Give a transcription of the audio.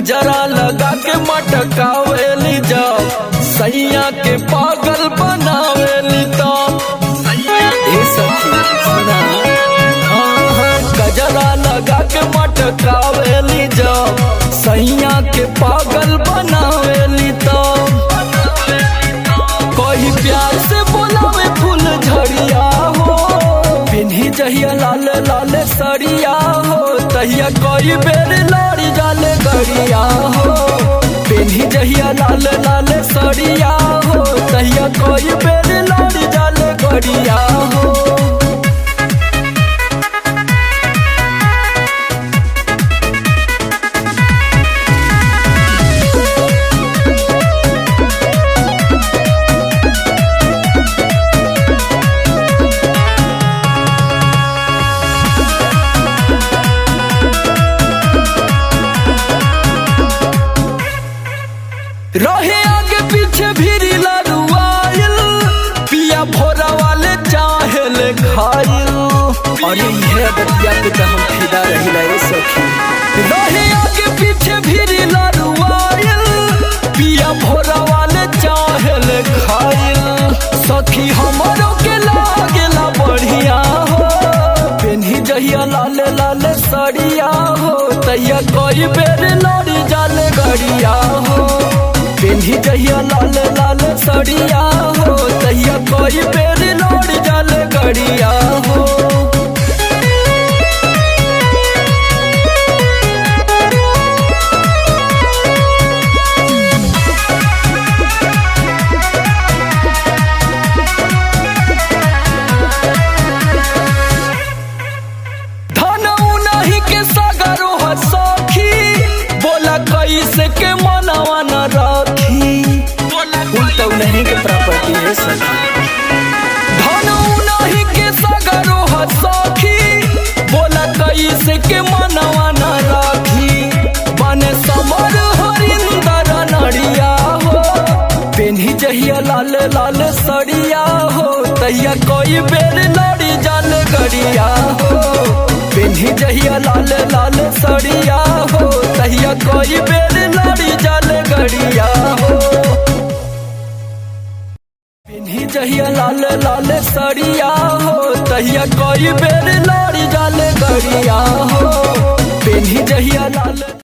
गजरा लगा के मटकावेली जा। सैया के पागल बनावेली हाँ, हाँ, गजरा लगा के मटकावेली जब सैया के पागल बनावेली तो कोई प्यार से लाल लाल सड़िया हो तहिया कोई बेर लड़ी जाले गरिया हो। पिन्ही जहिया लाल रहे आगे पीछे भी लड़ुआइल पिया भोरा वाले चाहेल खाइल अरे ये बतिया पे तो हम फिदा रही सखी। रहे आगे पीछे भीरी लड़ुआइल पिया भोरा वाले चाहेल खाइल सखी हमरो के लागेला बढ़िया हो। पेन्ही जहिया लाल लाल सड़िया हो। तैया कोई बेर लड़ी जाले गड़िया हो। जहिया लाल लाल सड़िया हो तहिया कोई उन्हीं के प्रॉपर्टी है सखी के सगरो सखी, बोला के मनवा न रखी। बने समर हरिंदर नड़िया हो जहिया लाल लाल सड़िया हो, तहिया कोई बेर लड़ी जाल गड़िया हो। जहिया लाल लाल सड़िया हो, तहिया कोई बेर लड़ी जाल गड़िया हो। जहिया लाल लाल सरिया हो, तहिया कोई बेर लड़ी जाले गरिया हो। पेन्ही जहिया लाल